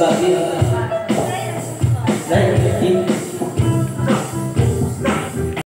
बाकी